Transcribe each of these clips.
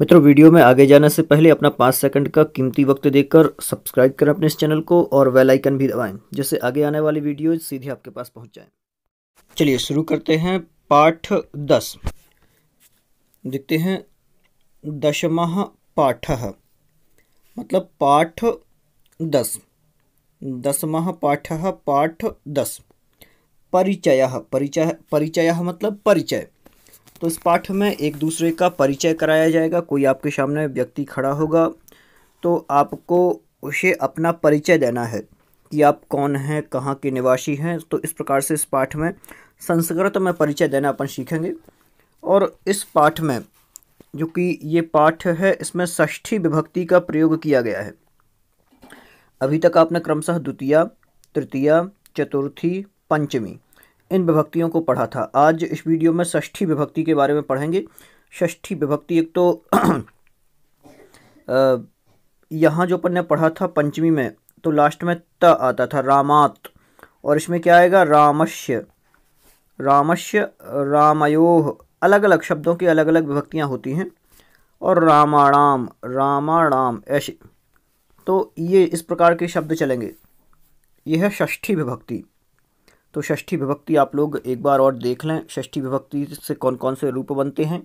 मित्रों, वीडियो में आगे जाने से पहले अपना पाँच सेकंड का कीमती वक्त देकर सब्सक्राइब करें अपने इस चैनल को और वेल आइकन भी दबाएँ, जिससे आगे आने वाली वीडियो सीधे आपके पास पहुँच जाए। चलिए, शुरू करते हैं पाठ दस। देखते हैं, दशमः पाठ। मतलब पाठ दस। दसमः पाठ पाठ दस। परिचय परिचय परिचय मतलब परिचय। तो इस पाठ में एक दूसरे का परिचय कराया जाएगा। कोई आपके सामने व्यक्ति खड़ा होगा तो आपको उसे अपना परिचय देना है कि आप कौन हैं, कहाँ के निवासी हैं। तो इस प्रकार से इस पाठ में संस्कृत में परिचय देना अपन सीखेंगे। और इस पाठ में, जो कि ये पाठ है, इसमें षष्ठी विभक्ति का प्रयोग किया गया है। अभी तक आपने क्रमशः द्वितीय, तृतीय, चतुर्थी, पंचमी इन विभक्तियों को पढ़ा था। आज इस वीडियो में षष्ठी विभक्ति के बारे में पढ़ेंगे। षष्ठी विभक्ति एक तो यहाँ जो अपन ने पढ़ा था पंचमी में तो लास्ट में त आता था, रामात। और इसमें क्या आएगा? रामश्य रामश्य रामयोह अलग अलग शब्दों की अलग अलग विभक्तियाँ होती हैं। और रामाणाम रामाणाम, ऐसे। तो ये इस प्रकार के शब्द चलेंगे। यह है षष्ठी विभक्ति। तो षष्ठी विभक्ति आप लोग एक बार और देख लें, षष्ठी विभक्ति से कौन कौन से रूप बनते हैं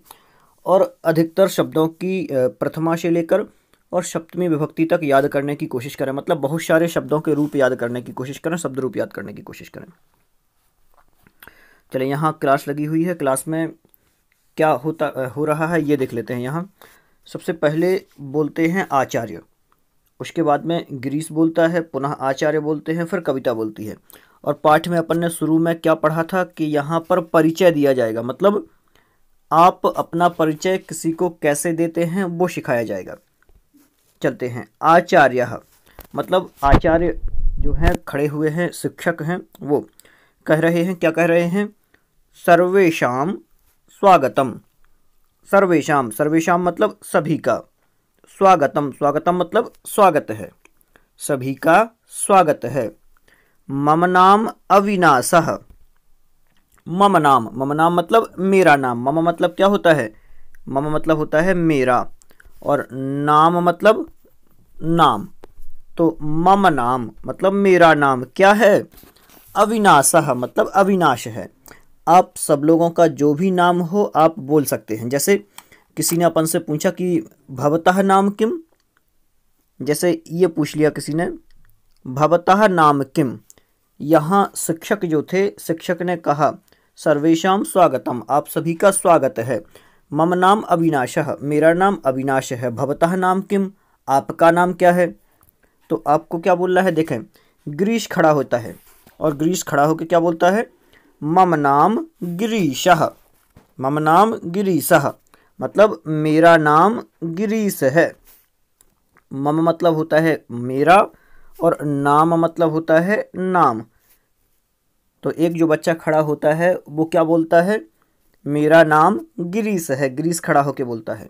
और अधिकतर शब्दों की प्रथमा से लेकर और सप्तमी विभक्ति तक याद करने की कोशिश करें। मतलब बहुत सारे शब्दों के रूप याद करने की कोशिश करें, शब्द रूप याद करने की कोशिश करें। चले यहाँ क्लास लगी हुई है। क्लास में क्या होता हो रहा है, ये देख लेते हैं यहाँ। सबसे पहले बोलते हैं आचार्य। उसके बाद में ग्रीस बोलता है, पुनः आचार्य बोलते हैं, फिर कविता बोलती है। और पाठ में अपन ने शुरू में क्या पढ़ा था कि यहाँ पर परिचय दिया जाएगा। मतलब आप अपना परिचय किसी को कैसे देते हैं, वो सिखाया जाएगा। चलते हैं। आचार्य। मतलब आचार्य जो हैं, खड़े हुए हैं, शिक्षक हैं, वो कह रहे हैं, क्या कह रहे हैं? सर्वेशम स्वागतम। सर्वेशम सर्वेशम मतलब सभी का स्वागतम। स्वागतम मतलब स्वागत है। सभी का स्वागत है। मम नाम अविनाश। मम नाम मम नाम मतलब मेरा नाम। मम मतलब क्या होता है? मम मतलब होता है मेरा। और नाम मतलब नाम। तो मम नाम मतलब मेरा नाम क्या है? अविनाश मतलब अविनाश है। आप सब लोगों का जो भी नाम हो, आप बोल सकते हैं। जैसे किसी ने अपन से पूछा कि भवतः नाम किम? जैसे ये पूछ लिया किसी ने, भवतः नाम किम? यहाँ शिक्षक जो थे, शिक्षक ने कहा सर्वेशम स्वागतम, आप सभी का स्वागत है। मम नाम अविनाश, मेरा नाम अविनाश है। भवतः नाम किम? आपका नाम क्या है? तो आपको क्या बोल रहा है? देखें, ग्रीश खड़ा होता है। और ग्रीश खड़ा होकर क्या बोलता है? मम नाम गिरीश। मम नाम गिरीश। मतलब मेरा नाम गिरीश है। मम मतलब होता है मेरा और नाम मतलब होता है नाम। तो एक जो बच्चा खड़ा होता है, वो क्या बोलता है? मेरा नाम गिरीश है। गिरीश खड़ा होके बोलता है।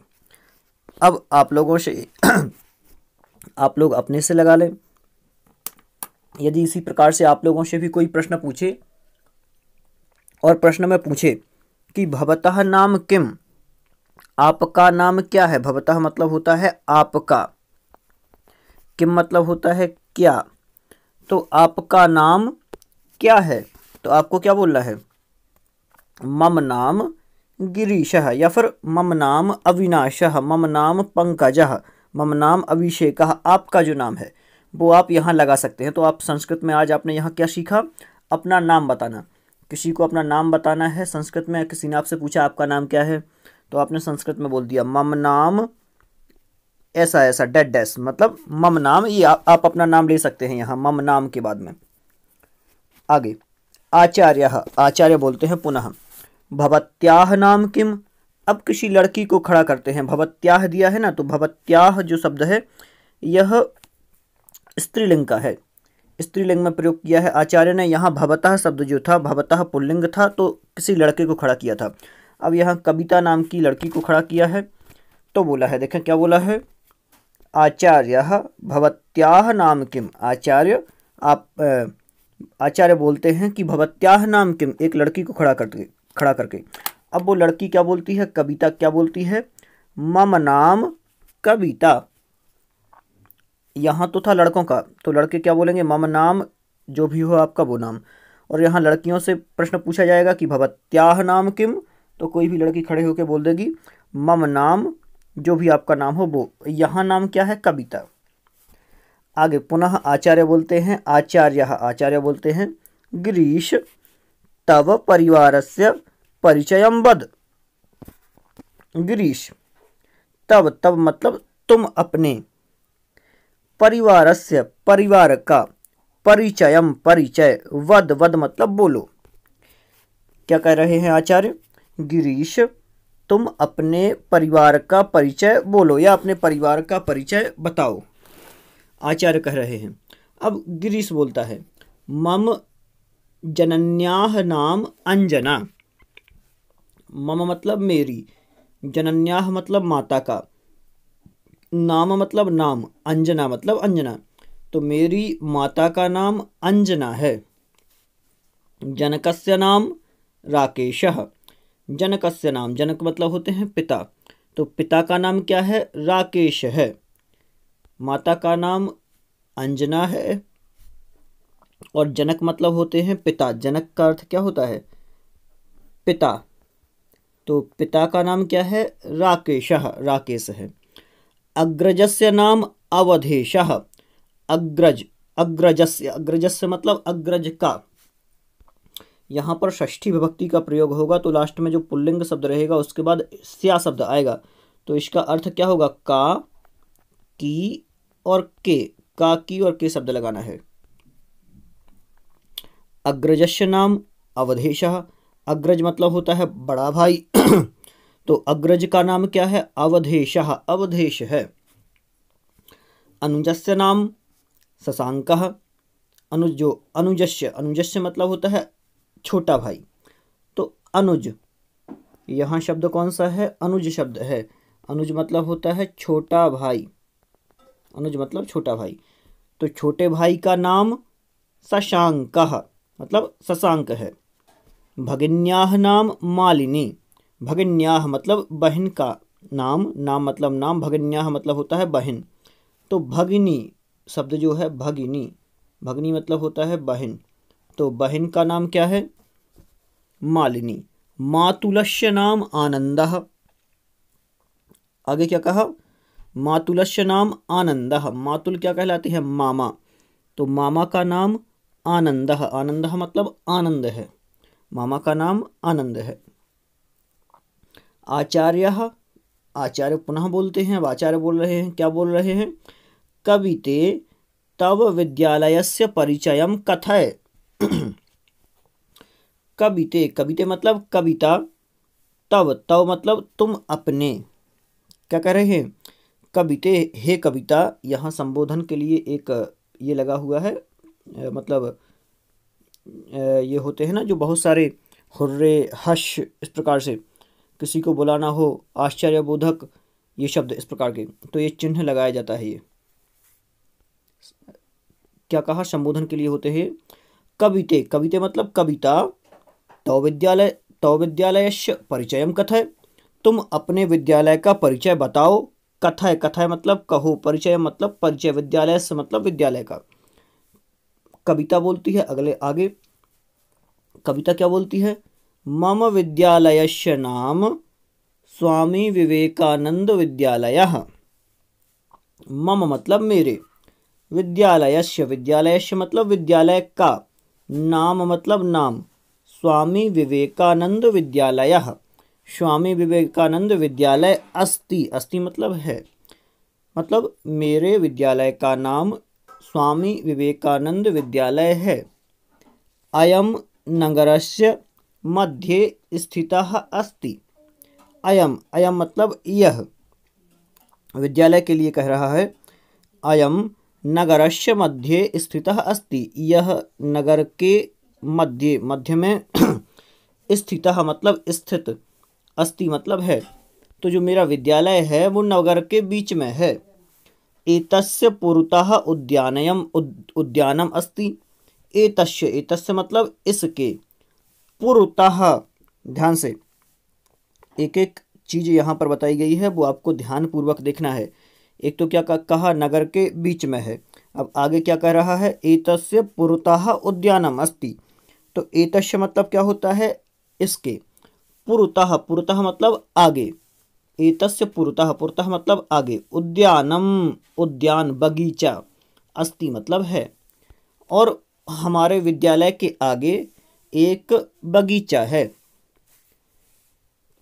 अब आप लोगों से आप लोग अपने से लगा लें। यदि इसी प्रकार से आप लोगों से भी कोई प्रश्न पूछे और प्रश्न में पूछे कि भवतः नाम किम? आपका नाम क्या है? भवतः मतलब होता है आपका। किम मतलब होता है क्या। तो आपका नाम क्या है? तो आपको क्या बोलना है? मम नाम गिरीश या फिर मम नाम अविनाश, मम नाम पंकज, मम नाम अभिषेक, आपका जो नाम है, वो आप यहाँ लगा सकते हैं। तो आप संस्कृत में आज आपने यहाँ क्या सीखा? अपना नाम बताना। किसी को अपना नाम बताना है संस्कृत में, किसी ने आपसे पूछा, आपका नाम क्या है? तो आपने संस्कृत में बोल दिया, मम नाम ऐसा ऐसा डेड डैस मतलब मम नाम ये आ, आप अपना नाम ले सकते हैं यहाँ मम नाम के बाद में। आगे आचार्य आचार्य बोलते हैं पुनः भवत्याह नाम किम? अब किसी लड़की को खड़ा करते हैं भवत्याह दिया है ना तो भवत्याह जो शब्द है यह स्त्रीलिंग का है। स्त्रीलिंग में प्रयोग किया है आचार्य ने यहाँ भवतः शब्द जो था भवतः पुल्लिंग था तो किसी लड़के को खड़ा किया था। अब यहाँ कविता नाम की लड़की को खड़ा किया है तो बोला है देखें क्या बोला है? आचार्य भवत्याह नाम किम? आचार्य, आप आचार्य बोलते हैं कि भवत्याह नाम किम? एक लड़की को खड़ा करके खड़ा करके। अब वो लड़की क्या बोलती है? कविता क्या बोलती है? मम नाम कविता। यहाँ तो था लड़कों का तो लड़के क्या बोलेंगे? मम नाम, जो भी हो आपका वो नाम। और यहाँ लड़कियों से प्रश्न पूछा जाएगा कि भवत्याह नाम किम? तो कोई भी लड़की खड़े होकर बोल देगी, मम नाम जो भी आपका नाम हो, वो यहाँ नाम क्या है? कविता। आगे पुनः आचार्य बोलते हैं, आचार्य आचार्य बोलते हैं, गिरीश, तव परिवार से परिचय वद। गिरीश तब तब मतलब तुम अपने। परिवार से परिवार का परिचय परिचय, वद वद मतलब बोलो। क्या कह रहे हैं आचार्य? गिरीश तुम अपने परिवार का परिचय बोलो या अपने परिवार का परिचय बताओ। आचार्य कह रहे हैं। अब गिरीश बोलता है, मम जनन्याह नाम अंजना। मम मतलब मेरी, जनन्याह मतलब माता का। नाम मतलब नाम, अंजना मतलब अंजना। तो मेरी माता का नाम अंजना है। जनकस्य नाम राकेश। जनकस्य नाम, जनक मतलब होते हैं पिता। तो पिता का नाम क्या है? राकेश है। माता का नाम अंजना है और जनक मतलब होते हैं पिता। जनक का अर्थ क्या होता है? पिता। तो पिता का नाम क्या है? राकेश। राकेश है। अग्रजस्य नाम अवधेश। अग्रज। अग्रजस्य। अग्रजस्य मतलब अग्रज का। यहाँ पर षष्ठी विभक्ति का प्रयोग होगा तो लास्ट में जो पुल्लिंग शब्द रहेगा, उसके बाद स्या शब्द आएगा। तो इसका अर्थ क्या होगा? का, की और के। का, की और के शब्द लगाना है। अग्रजस्य नाम अवधेश। अग्रज मतलब होता है बड़ा भाई। तो अग्रज का नाम क्या है? अवधेश। अवधेश है। अनुजस्य नाम शशांक। अनुज जो अनुजस्य अनुजस्य मतलब होता है छोटा भाई। तो अनुज, यहाँ शब्द कौन सा है? अनुज शब्द है। अनुज मतलब होता है छोटा भाई। अनुज मतलब छोटा भाई। तो छोटे भाई का नाम शशांक मतलब शशांक है। भगिन्याह नाम मालिनी। भगिन्याह मतलब बहन का नाम। नाम मतलब नाम भगिन्याह मतलब होता है बहन। तो भगिनी शब्द जो है भगिनी। भगनी मतलब होता है बहन। तो बहन का नाम क्या है? मालिनी। मातुलस्य नाम आनंद। आगे क्या कहा? मातुलस्य नाम आनंद। मातुल क्या कहलाती है? मामा। तो मामा का नाम आनंद। आनंद मतलब आनंद है। मामा का नाम आनंद है। आचार्य आचार्य पुनः बोलते हैं। अब आचार्य बोल रहे हैं। क्या बोल रहे हैं? कविते तव विद्यालयस्य परिचय कथय। कविते कविते मतलब कविता, तव तव मतलब तुम अपने। क्या कह रहे हैं? कविते, हे कविता, यहाँ संबोधन के लिए एक, ये लगा हुआ है मतलब ये होते हैं ना जो बहुत सारे हुर्रे हश इस प्रकार से। किसी को बुलाना हो, आश्चर्यबोधक, ये शब्द इस प्रकार के। तो ये चिन्ह लगाया जाता है ये। क्या कहा? संबोधन के लिए होते हैं कविते कविते मतलब कविता, तव विद्यालय तव विद्यालय परिचय कथय। तुम अपने विद्यालय का परिचय बताओ। कथय कथय मतलब कहो। परिचय मतलब परिचय विद्यालय से मतलब विद्यालय का। कविता बोलती है, अगले, आगे। कविता क्या बोलती है? मम विद्यालयस्य नाम स्वामी विवेकानंद विद्यालय। मम मतलब मेरे। विद्यालयस्य विद्यालयस्य मतलब विद्यालय का। नाम मतलब नाम। स्वामी विवेकानंद विद्यालय। स्वामी विवेकानंद विद्यालय अस्ति। अस्ति मतलब है। मतलब मेरे विद्यालय का नाम स्वामी विवेकानंद विद्यालय है। अयम नगरस्य मध्ये स्थित अस्ति। अयम अयम मतलब यह विद्यालय के लिए कह रहा है अयम नगरस्य मध्ये स्थितः अस्ति। यह नगर के मध्य मध्य में स्थित मतलब स्थित, अस्ति मतलब है। तो जो मेरा विद्यालय है, वो नगर के बीच में है। एतस्य पुरतः उद्यानयम उद्यानम अस्ति। एतस्य एतस्य मतलब इसके। पुरतः, ध्यान से। एक एक चीज़ यहाँ पर बताई गई है, वो आपको ध्यानपूर्वक देखना है। एक तो क्या कहा नगर के बीच में है। अब आगे क्या कह रहा है? एतस्य पुरतः उद्यानम अस्ति। तो एतस्य मतलब क्या होता है? इसके। पुरतः पुरतः मतलब आगे। एतस्य पुरतः पुरतः मतलब आगे। उद्यानम। उद्यान बगीचा। अस्ति मतलब है। और हमारे विद्यालय के आगे एक बगीचा है।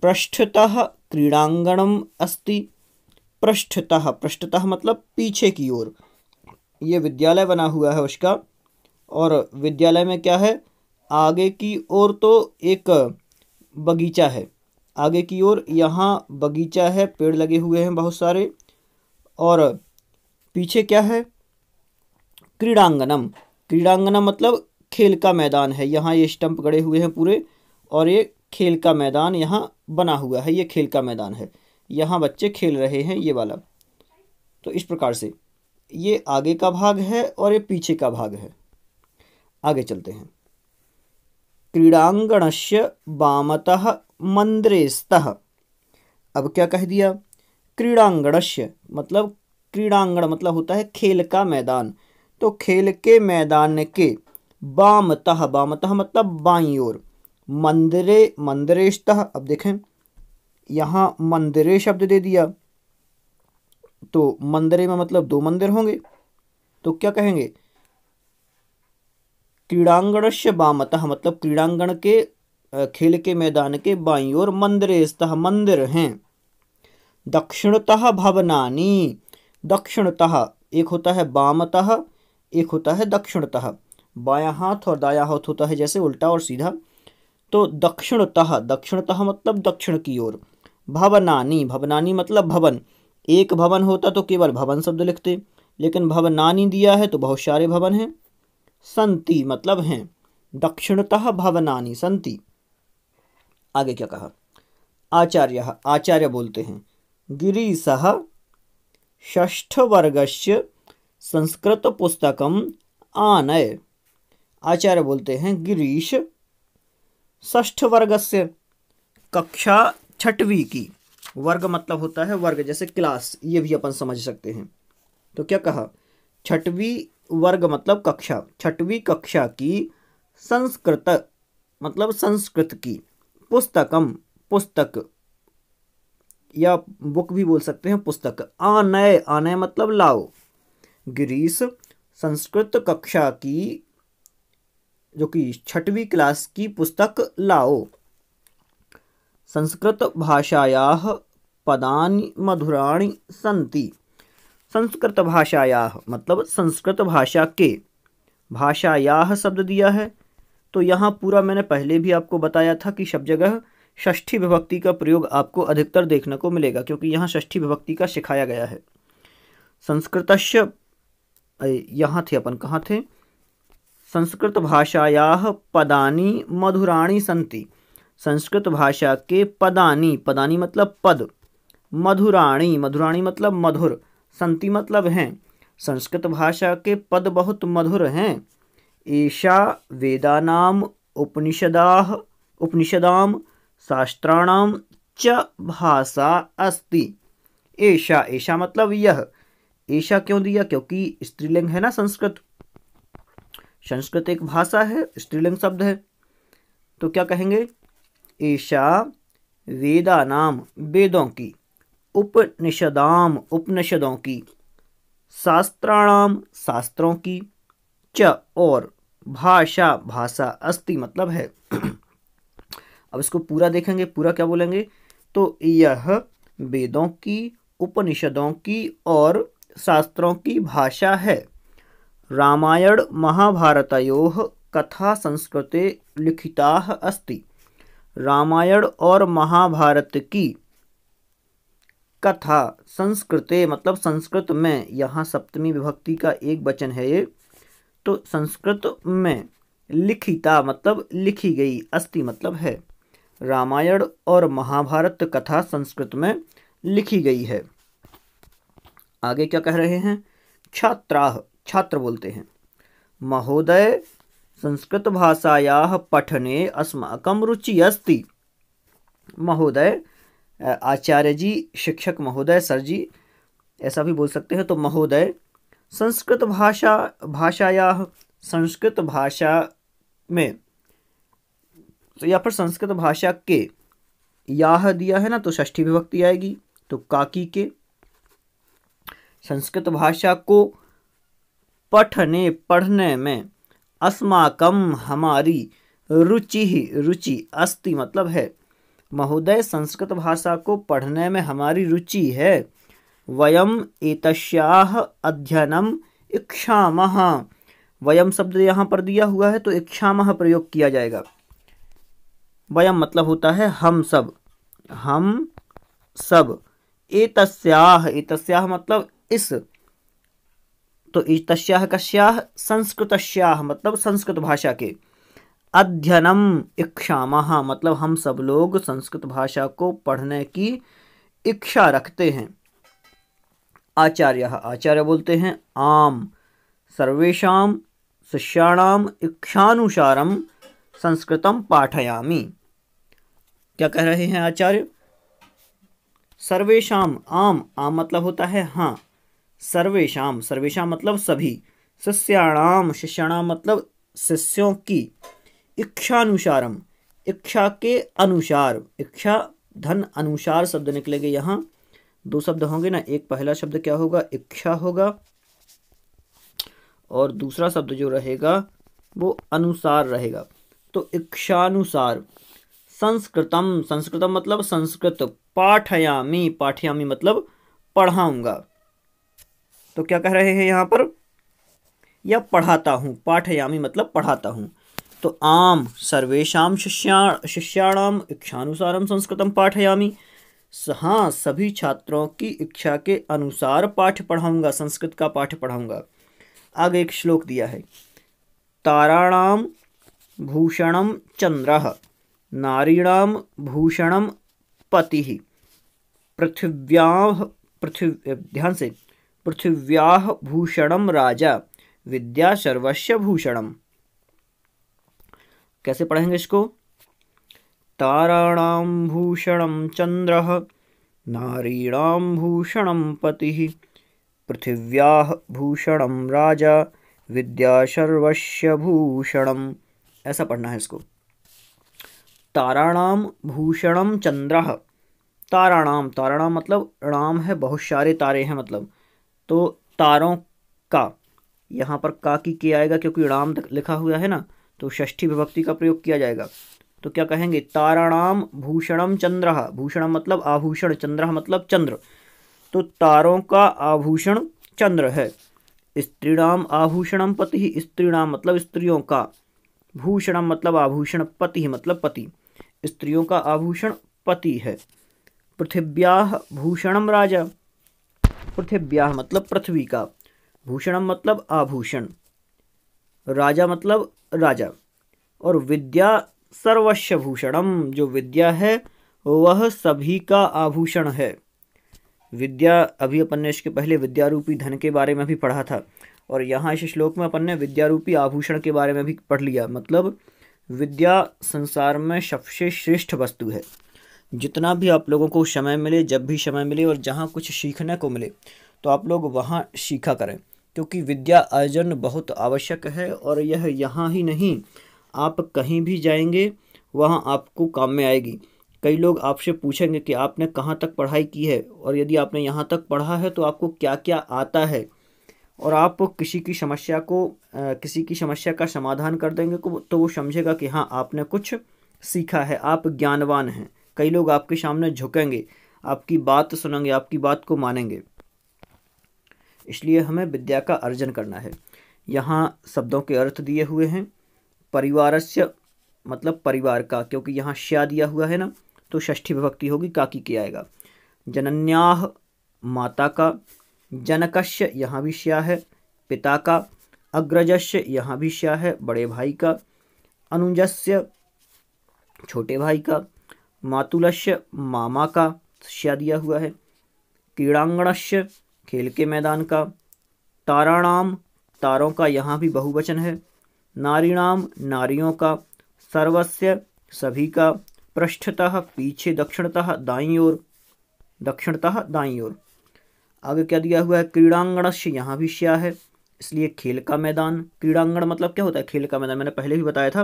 पृष्ठतः क्रीड़ांगणम अस्ति। पृष्ठतः पृष्ठतः मतलब पीछे की ओर। ये विद्यालय बना हुआ है उसका। और विद्यालय में क्या है? आगे की ओर तो एक बगीचा है। आगे की ओर यहाँ बगीचा है, पेड़ लगे हुए हैं बहुत सारे। और पीछे क्या है? क्रीड़ांगनम। क्रीड़ांगनम मतलब खेल का मैदान है। यहाँ ये स्टंप गड़े हुए हैं पूरे। और ये खेल का मैदान यहाँ बना हुआ है। ये खेल का मैदान है। यहाँ बच्चे खेल रहे हैं ये वाला। तो इस प्रकार से, ये आगे का भाग है और ये पीछे का भाग है। आगे चलते हैं। क्रीड़ांगणस्य वामतः मंद्रेस्तः। अब क्या कह दिया? क्रीड़ांगणस्य मतलब क्रीड़ांगण मतलब होता है खेल का मैदान। तो खेल के मैदान के बामतः बामतः मतलब बाई ओर। मंदिरे मंदिरेशतः अब देखें। यहाँ मंदिरे शब्द दे दिया। तो मंदिरे में मतलब दो मंदिर होंगे। तो क्या कहेंगे? क्रीड़ांगण से बामतः मतलब क्रीड़ांगण के खेल के मैदान के बाई ओर मंदिरेस्तः मंदिर हैं। दक्षिणतः भवनानी, दक्षिणतः एक होता है बामतः एक होता है दक्षिणतः। बायां हाथ और दायां हाथ होता है जैसे उल्टा और सीधा। तो दक्षिणतः दक्षिणतः मतलब दक्षिण की ओर। भवनानी। भवनानी मतलब भवन। एक भवन होता तो केवल भवन शब्द लिखते, लेकिन भवनानी दिया है तो बहुत सारे भवन हैं। संति मतलब हैं। दक्षिणतः भवनानी, संति। आगे क्या कहा? आचार्य आचार्य बोलते हैं। गिरीश षष्ठ वर्गस्य संस्कृत पुस्तकम आनय। आचार्य बोलते हैं, गिरीश षष्ठ वर्ग से कक्षा छठवीं की। वर्ग मतलब होता है वर्ग, जैसे क्लास, ये भी अपन समझ सकते हैं। तो क्या कहा? छठवीं वर्ग मतलब कक्षा। छठवीं कक्षा की संस्कृत मतलब संस्कृत की पुस्तकम, पुस्तक, या बुक भी बोल सकते हैं पुस्तक। आनय आनय मतलब लाओ। ग्रीस संस्कृत कक्षा की, जो कि छठवीं क्लास की पुस्तक लाओ। संस्कृत भाषाया पदानि मधुराणि सन्ति। संस्कृत भाषाया मतलब संस्कृत भाषा के। भाषाया शब्द दिया है। तो यहाँ पूरा मैंने पहले भी आपको बताया था कि शब्द जगह षष्ठी विभक्ति का प्रयोग आपको अधिकतर देखने को मिलेगा, क्योंकि यहाँ षष्ठी विभक्ति का सिखाया गया है। संस्कृत यहाँ थे अपन, कहाँ थे? संस्कृत भाषाया पदानी मधुराणी संति संस्कृत भाषा के पदानी पदानी मतलब पद, मधुराणी मधुराणी मतलब मधुर, संति मतलब हैं। संस्कृत भाषा के पद बहुत मधुर हैं। ईशा, वेदानाम उपनिषदा उपनिषदाम, शास्त्राणाम च भाषा अस्ति। ऐशा ऐशा मतलब यह। ऐशा क्यों दिया? क्योंकि स्त्रीलिंग है ना संस्कृत। संस्कृत एक भाषा है, स्त्रीलिंग शब्द है। तो क्या कहेंगे? ईशा वेदा नाम वेदों की, उपनिषदाम उपनिषदों की, शास्त्राणाम शास्त्रों की, च और भाषा भाषा अस्ति मतलब है। अब इसको पूरा देखेंगे, पूरा क्या बोलेंगे? तो यह वेदों की, उपनिषदों की और शास्त्रों की भाषा है। रामायण महाभारतो कथा संस्कृते लिखिता अस्ति। रामायण और महाभारत की कथा, संस्कृते मतलब संस्कृत में, यहाँ सप्तमी विभक्ति का एक वचन है ये तो संस्कृत में लिखिता मतलब लिखी गई अस्ति मतलब है। रामायण और महाभारत कथा संस्कृत में लिखी गई है। आगे क्या कह रहे हैं? छात्रा छात्र बोलते हैं। महोदय संस्कृत भाषाया पठने अस्माकं रुचि अस्ति। महोदय आचार्य जी शिक्षक महोदय, सर जी, ऐसा भी बोल सकते हैं। तो महोदय संस्कृत भाषा भाषाया संस्कृत भाषा में तो या फिर संस्कृत भाषा के, याह दिया है ना तो षष्ठी विभक्ति आएगी। तो काकी के संस्कृत भाषा को पठने, पढ़ने में अस्माकम हमारी रुचि ही रुचि अस्ति मतलब है। महोदय, संस्कृत भाषा को पढ़ने में हमारी रुचि है। वयम एतस्याह अध्ययनम इक्षामह वयम शब्द यहाँ पर दिया हुआ है तो इक्षामह प्रयोग किया जाएगा। वयम मतलब होता है हम सब। हम सब। एतस्याह एतस्याह मतलब इस। तो तस्याह कश्याह संस्कृतश्याह मतलब संस्कृत भाषा के अध्ययनम इच्छामह मतलब हम सब लोग संस्कृत भाषा को पढ़ने की इच्छा रखते हैं। आचार्य आचार्य बोलते हैं, आम सर्वेशा शिष्याणाम इच्छानुसारम संस्कृतम पाठयामी। क्या कह रहे हैं आचार्य? सर्वेशम आम आम मतलब होता है हाँ। सर्वेशम सर्वेशम मतलब सभी शिष्याणाम शिष्याणाम मतलब शिष्यों की इच्छानुसारम इच्छा के अनुसार, इच्छा धन अनुसार शब्द निकलेंगे यहाँ। दो शब्द होंगे ना, एक पहला शब्द क्या होगा? इच्छा होगा। और दूसरा शब्द जो रहेगा, वो अनुसार रहेगा। तो इच्छानुसार, संस्कृतम संस्कृतम मतलब संस्कृत, पाठयामी पाठयामी मतलब पढ़ाऊँगा। तो क्या कह रहे हैं यहाँ पर? या पढ़ाता हूँ, पाठयामी मतलब पढ़ाता हूँ। तो आम सर्वेशा शिष्या शिष्याणाम इच्छानुसारम संस्कृतम पाठयामी। हाँ सभी छात्रों की इच्छा के अनुसार पाठ पढ़ाऊँगा, संस्कृत का पाठ पढ़ाऊँगा। आगे एक श्लोक दिया है। ताराणाम भूषणम चंद्र नारीणाम भूषणम पति, पृथिव्या, पृथ्वी, ध्यान से पृथिव्या भूषणम राजा, विद्या सर्वस्व भूषणम। कैसे पढ़ेंगे इसको? ताराणाम भूषणम चंद्र नारीणाम भूषणम पति पृथिव्या भूषणम राजा, विद्या सर्वस्व भूषणम। ऐसा पढ़ना है इसको। ताराणाम भूषणम चंद्र। ताराणाम ताराणाम मतलब राम है, बहुत सारे तारे हैं मतलब। तो तारों का, यहाँ पर का की के आएगा क्योंकि राम लिखा हुआ है ना तो षष्ठी विभक्ति का प्रयोग किया जाएगा। तो क्या कहेंगे? ताराणाम भूषणम चंद्र। भूषणम मतलब आभूषण, चंद्र मतलब चंद्र। तो तारों का आभूषण चंद्र है। स्त्रीणाम आभूषणम पति। स्त्रीणाम मतलब स्त्रियों का। भूषणम मतलब आभूषण पति मतलब पति। स्त्रियों का आभूषण पति है। पृथिव्या भूषणम राजा। पृथिव्या मतलब पृथ्वी का। भूषणम मतलब आभूषण। राजा मतलब राजा। और विद्या सर्वस्व भूषणम जो विद्या है, वह सभी का आभूषण है। विद्या, अभी अपन ने इसके पहले विद्यारूपी धन के बारे में भी पढ़ा था। और यहाँ इस श्लोक में अपन ने विद्यारूपी आभूषण के बारे में भी पढ़ लिया। मतलब विद्या संसार में सबसे श्रेष्ठ वस्तु है। जितना भी आप लोगों को समय मिले, जब भी समय मिले और जहाँ कुछ सीखने को मिले तो आप लोग वहाँ सीखा करें, क्योंकि विद्या अर्जन बहुत आवश्यक है और यह यहाँ ही नहीं, आप कहीं भी जाएँगे, वहाँ आपको काम में आएगी। कई लोग आपसे पूछेंगे कि आपने कहाँ तक पढ़ाई की है, और यदि आपने यहाँ तक पढ़ा है तो आपको क्या क्या आता है? और आप किसी की समस्या को किसी की समस्या का समाधान कर देंगे तो वो समझेगा कि हाँ आपने कुछ सीखा है, आप ज्ञानवान हैं। कई लोग आपके सामने झुकेंगे, आपकी बात सुनेंगे, आपकी बात को मानेंगे। इसलिए हमें विद्या का अर्जन करना है। यहाँ शब्दों के अर्थ दिए हुए हैं। परिवारस्य मतलब परिवार का, क्योंकि यहाँ श्या दिया हुआ है ना तो षष्ठी विभक्ति होगी, काकी के आएगा। जनन्याह, माता का जनकश्य यहाँ भी श्या है। पिता का, अग्रजस्य, यहाँ भी श्या है। बड़े भाई का, अनुजस्य, छोटे भाई का मातुलस्य मामा का श्या दिया हुआ है। क्रीड़ांगणस्य खेल के मैदान का। ताराणाम तारों का यहाँ भी बहुवचन है। नारीणाम नारियों का। सर्वस्य सभी का। पृष्ठतः पीछे दक्षिणतः दाई ओर। दक्षिणतः दाई ओर। आगे क्या दिया हुआ है? क्रीड़ांगण से यहाँ भी श्या है। इसलिए खेल का मैदान। क्रीड़ांगण मतलब क्या होता है? खेल का मैदान। मैंने पहले भी बताया था।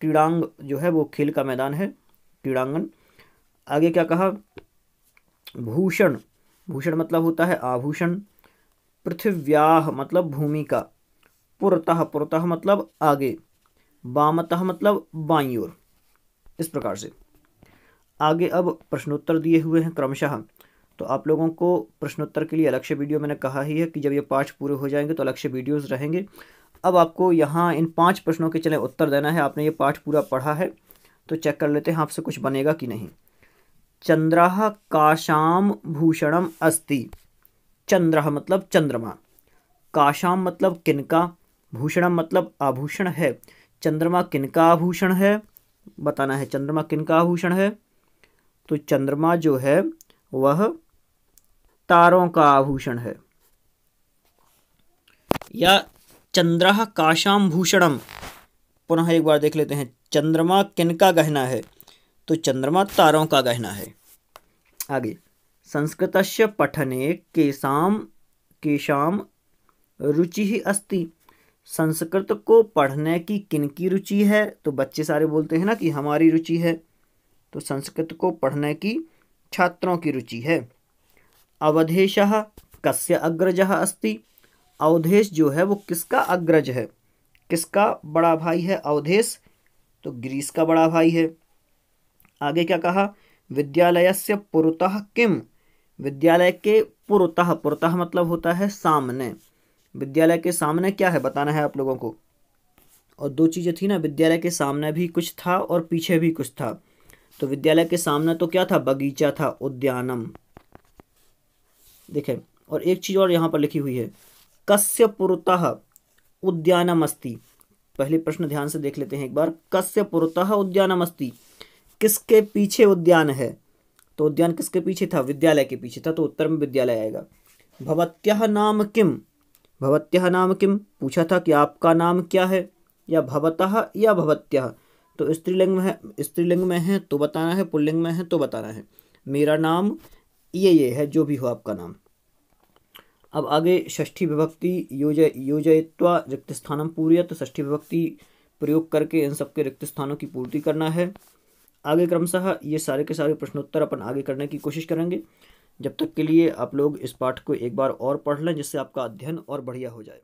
क्रीड़ांग जो है वो खेल का मैदान है। क्रीड़ांगन। आगे क्या कहा? भूषण। भूषण मतलब होता है आभूषण। पृथिव्याह मतलब भूमि का। पुरतः। पुरतः मतलब आगे। वामतः मतलब बाई ओर। इस प्रकार से। आगे अब प्रश्नोत्तर दिए हुए हैं क्रमशः। तो आप लोगों को प्रश्नोत्तर के लिए अलग से वीडियो मैंने कहा ही है कि जब ये पाँच पूरे हो जाएँगे तो अलग से वीडियोज़ रहेंगे। अब आपको यहाँ इन पाँच प्रश्नों के चले उत्तर देना है। आपने ये पाठ पूरा पढ़ा है। तो चेक कर लेते हैं आपसे कुछ बनेगा कि नहीं। चंद्र काशाम भूषणम अस्ति। चंद्र मतलब चंद्रमा। काशाम मतलब किनका? भूषणम मतलब आभूषण है। चंद्रमा किनका आभूषण है? बताना है चंद्रमा किनका आभूषण है? तो चंद्रमा जो है, वह तारों का आभूषण है। या चंद्र काशाम भूषणम पुनः एक बार देख लेते हैं। चंद्रमा किन का गहना है? तो चंद्रमा तारों का गहना है। आगे। संस्कृत पठने केशाम केशाम रुचि ही अस्ति। संस्कृत को पढ़ने की किन की रुचि है? तो बच्चे सारे बोलते हैं ना कि हमारी रुचि है। तो संस्कृत को पढ़ने की छात्रों की रुचि है। अवधेश कस्य अग्रज अस्ति? अवधेश जो है वो किसका अग्रज है? किसका बड़ा भाई है? अवधेश। तो ग्रीस का बड़ा भाई है। आगे क्या कहा? विद्यालय से पुरतः किम? विद्यालय के पुरतः पुरतः मतलब होता है सामने। विद्यालय के सामने क्या है? बताना है आप लोगों को। और दो चीज़ें थी ना, विद्यालय के सामने भी कुछ था और पीछे भी कुछ था। तो विद्यालय के सामने तो क्या था? बगीचा था, उद्यानम। देखें, और एक चीज़ और यहाँ पर लिखी हुई है। कस्य पुरतः उद्यानमस्ति। पहले प्रश्न ध्यान से देख लेते हैं एक बार। कस्य पुरतः उद्यानम उद्यानमस्ति। किसके पीछे उद्यान है? तो उद्यान किसके पीछे था? विद्यालय के पीछे था तो उत्तर में विद्यालय आएगा। भवत्यः नाम किम? भवत्यः नाम किम? पूछा था कि आपका नाम क्या है? या भवतः या भवत्यः? तो स्त्रीलिंग में है, स्त्रीलिंग में है तो बताना है, पुल्लिंग में है तो बताना है। मेरा नाम ये ये है, जो भी हो आपका नाम। अब आगे षष्ठी विभक्ति योज योजयित्वा रिक्त स्थानम पूरी तो षष्ठी विभक्ति प्रयोग करके इन सबके रिक्त स्थानों की पूर्ति करना है। आगे क्रमशः ये सारे के सारे प्रश्नोत्तर अपन आगे करने की कोशिश करेंगे। जब तक के लिए आप लोग इस पाठ को एक बार और पढ़ लें, जिससे आपका अध्ययन और बढ़िया हो जाए।